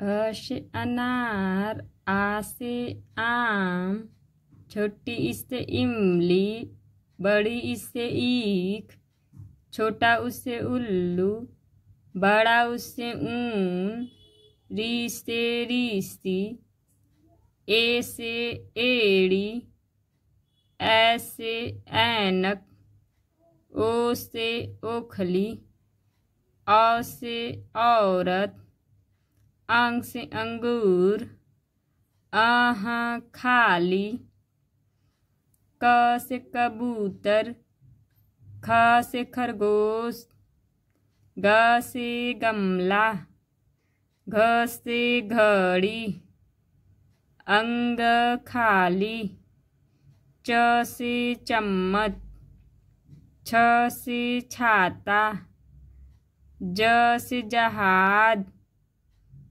अ से अनार आ से आम छोटी इससे इमली बड़ी इससे ईख छोटा उससे उल्लू बड़ा उससे ऊन री से रीसी ए से एड़ी ऐसे ऐनक ओ से ओखली औ से औरत अंग से अंगूर आहा खाली क से कबूतर ख से खरगोश ग से गमला घ से घड़ी अंग खाली च से चम्मच छ से छाता ज से जहाज़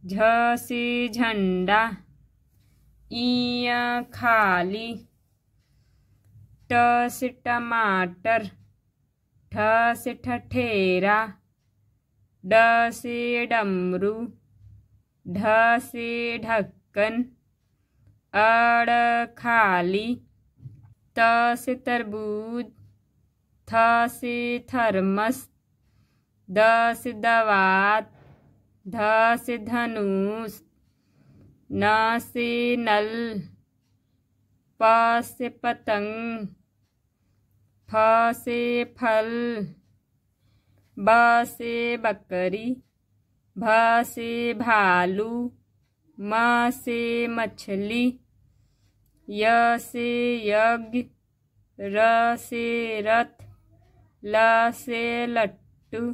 झ से झंडा इया खाली ट से टमाटर ठ से ठठेरा ड डमरू ढ ढक्कन, अड़ खाली त से तरबूज थ थर्मस द से दवात ध से धनुष न से नल प से पतंग फ से फल ब से बकरी भ से भालू म से मछली य से यज्ञ र से रथ ल से लट्टू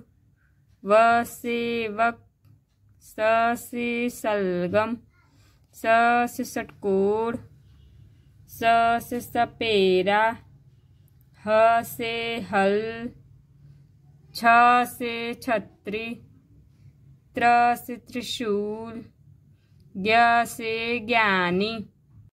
व से वक स से सलगम स से षटकोण स से सपेरा ह से हल छ से छत्री त्र से त्रिशूल ज्ञ से ज्ञानी।